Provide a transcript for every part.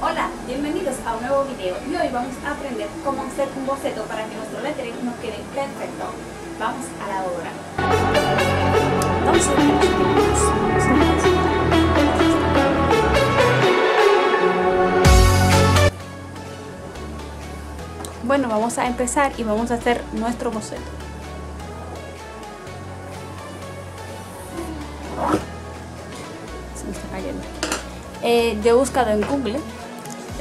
Hola, bienvenidos a un nuevo video y hoy vamos a aprender cómo hacer un boceto para que nuestro lettering nos quede perfecto. Vamos a la obra. Bueno, vamos a empezar y vamos a hacer nuestro boceto. Se me está cayendo. Eh, yo he buscado en Google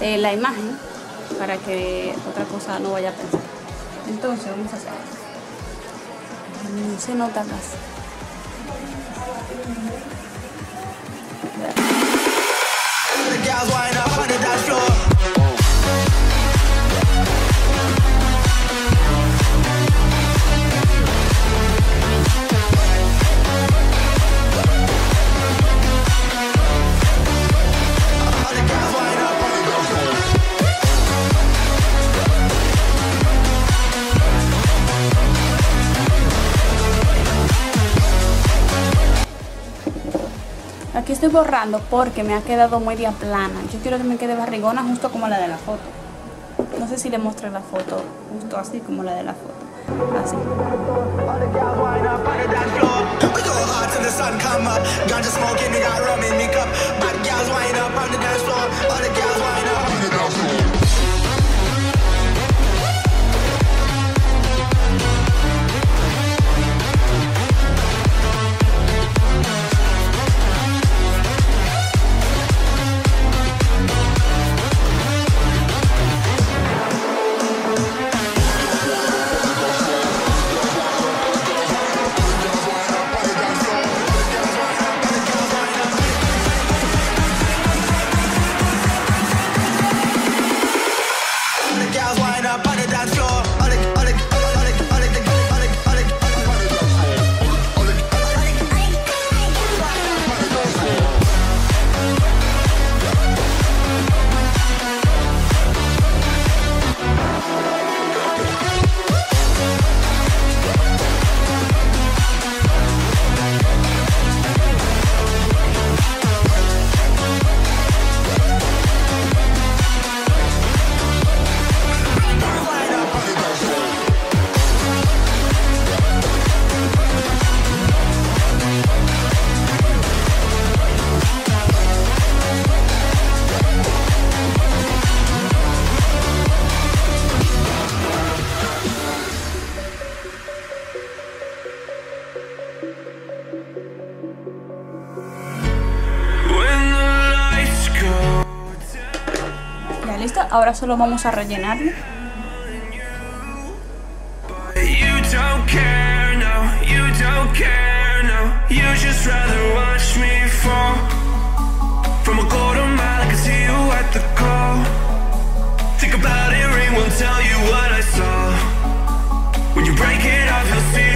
eh, la imagen para que otra cosa no vaya a pensar. Entonces vamos a hacer No se nota más. Aquí estoy borrando porque me ha quedado media plana. Yo quiero que me quede barrigona justo como la de la foto. No sé si le mostré la foto justo así como la de la foto. Así. You at the call. Think about it, tell you what I saw. When you break it off, you'll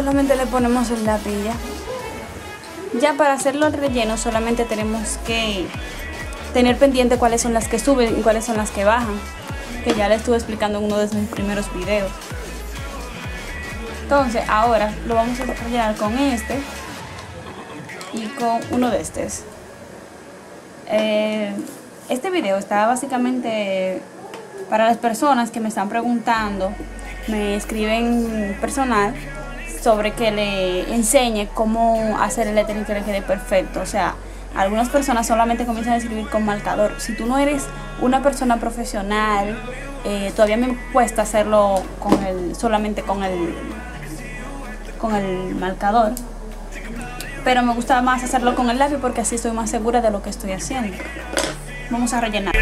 solamente le ponemos el lápiz ya. Para hacerlo el relleno solamente tenemos que tener pendiente cuáles son las que suben y cuáles son las que bajan. Que ya le estuve explicando en uno de mis primeros videos. Entonces ahora lo vamos a rellenar con este y con uno de estos. Eh, este video está básicamente para las personas que me están preguntando, me escriben personal sobre que le enseñe cómo hacer el lettering que le quede perfecto. O sea, Algunas personas solamente comienzan a escribir con marcador. Si tú no eres una persona profesional, eh, todavía me cuesta hacerlo con el, solamente con el, con el marcador. Pero me gusta más hacerlo con el lápiz porque así estoy más segura de lo que estoy haciendo. Vamos a rellenar.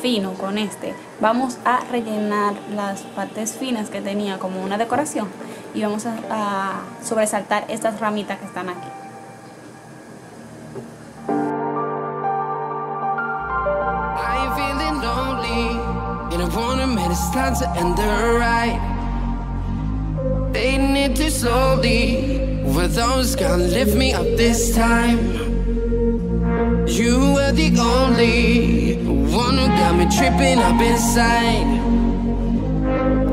Fino, con este, vamos a rellenar las partes finas que tenía como una decoración y vamos a, sobresaltar estas ramitas que están aquí. You the only who got me tripping up inside.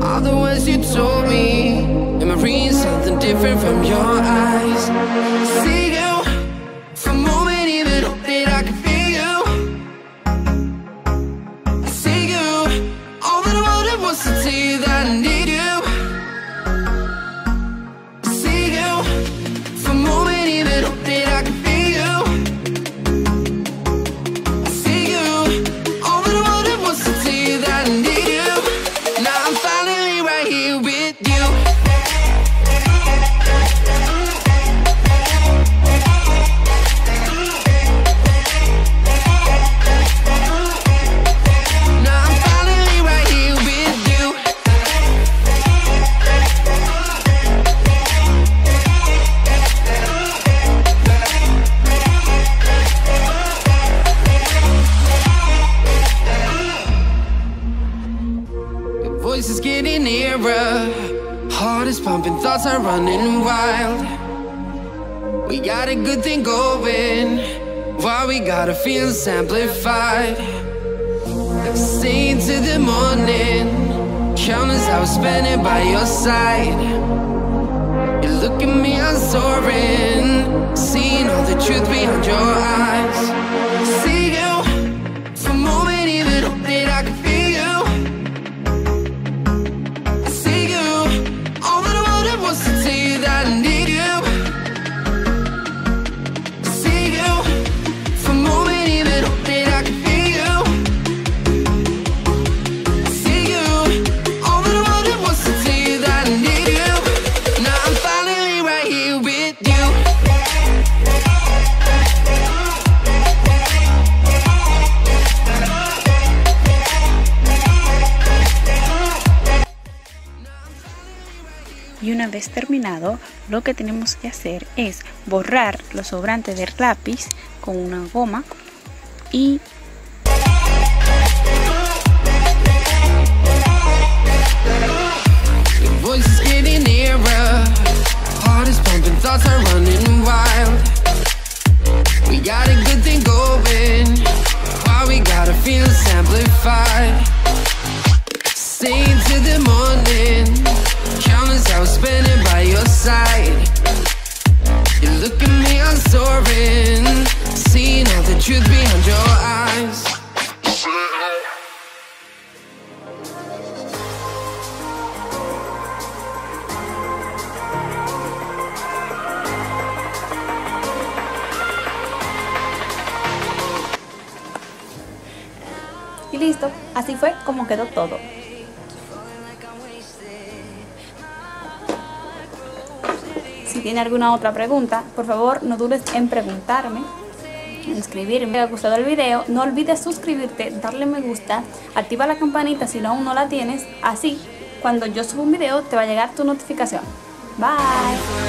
All the words you told me, am I reading something different from your eyes? See nearer. Heart is pumping, thoughts are running wild. We got a good thing going. Why we gotta feel amplified? Staying to the morning. Countless hours spending by your side. You look at me, I'm soaring. Seeing all the truth behind your eyes. Terminado, lo que tenemos que hacer es borrar los sobrantes del lápiz con una goma y Staying till the morning. Countless hours spending by your side. You look at me, I'm soaring. Seeing all the truth behind your eyes. Y listo, así fue como quedó todo. Si tiene alguna otra pregunta, por favor no dudes en preguntarme, en escribirme. Si te ha gustado el video, no olvides suscribirte, darle me gusta, activa la campanita si no aún no la tienes. Así, cuando yo subo un video, te va a llegar tu notificación. Bye.